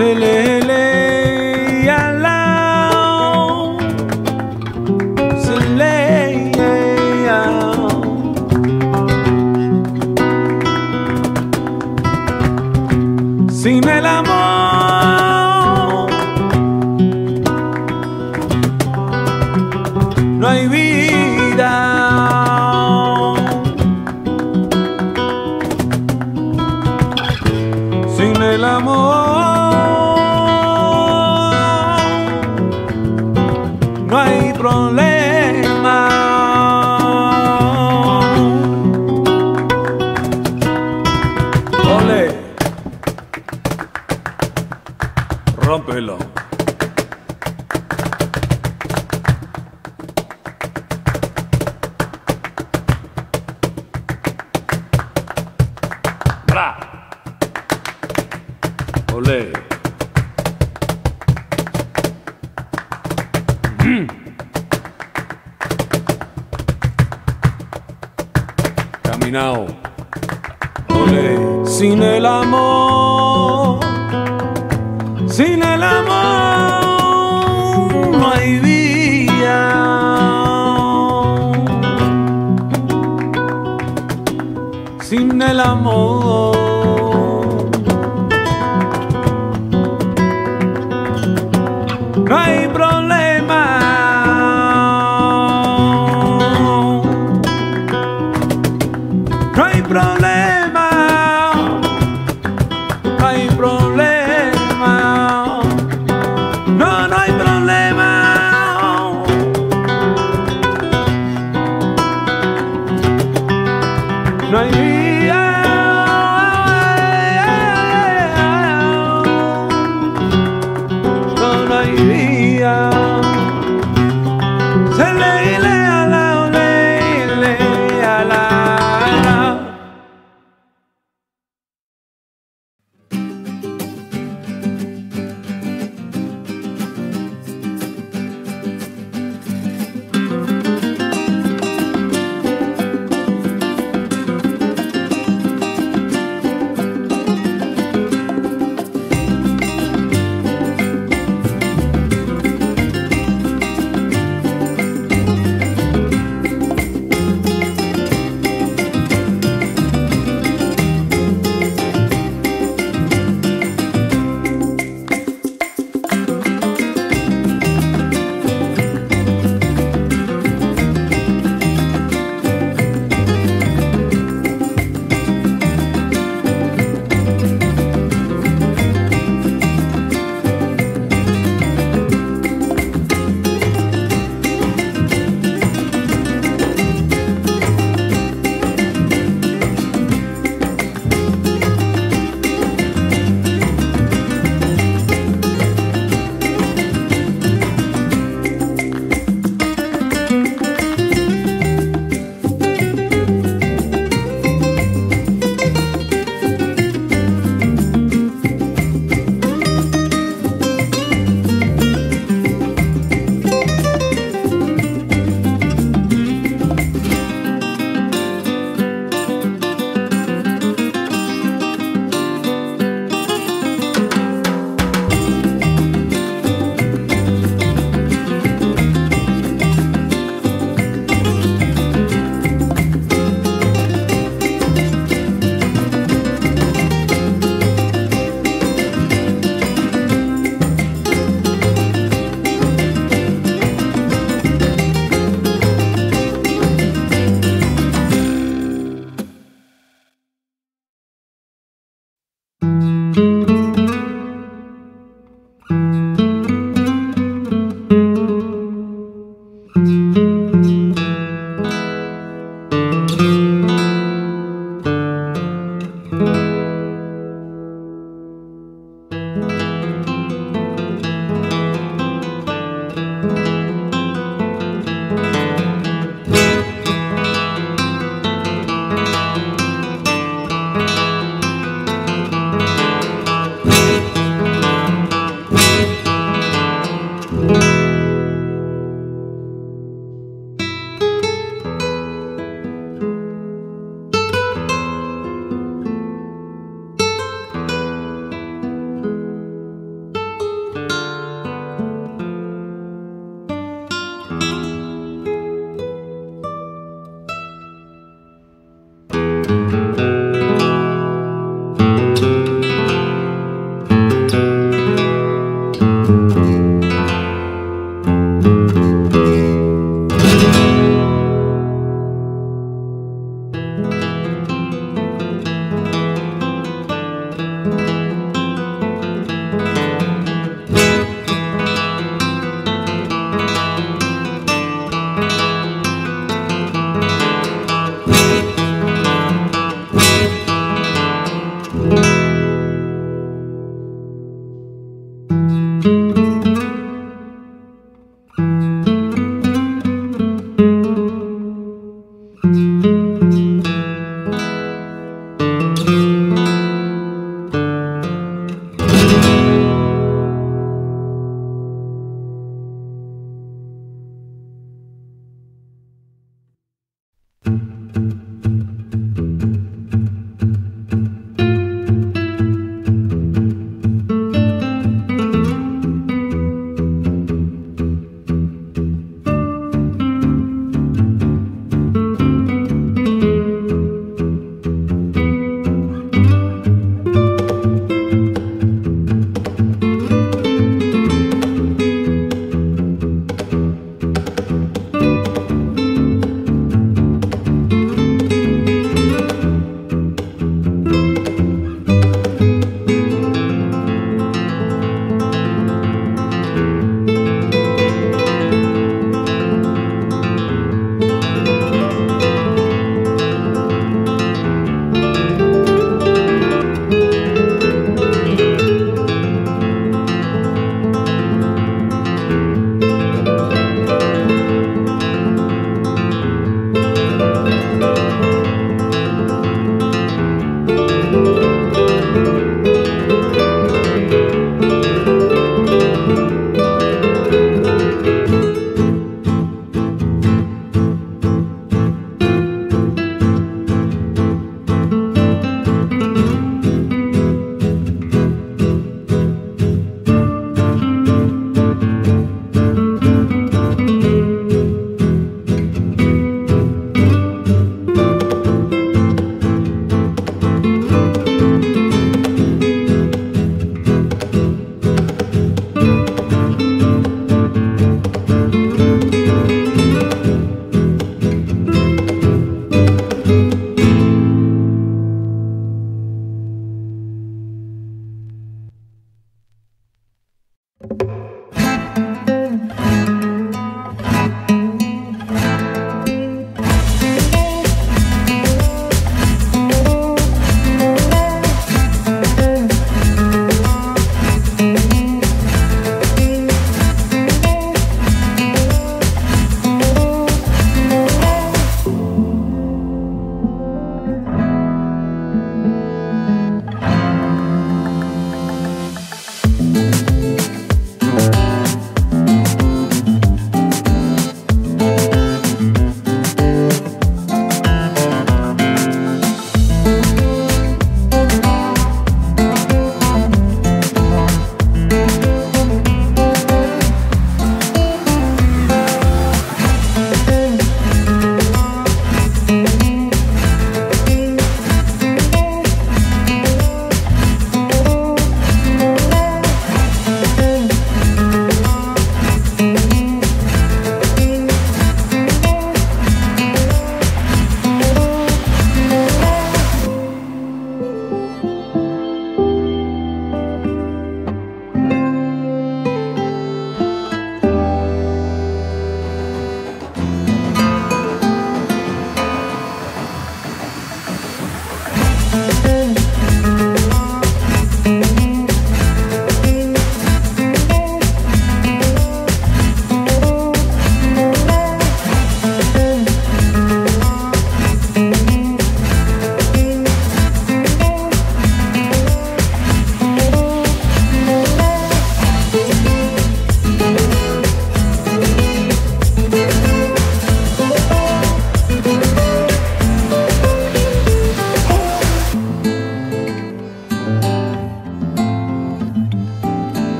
Se le le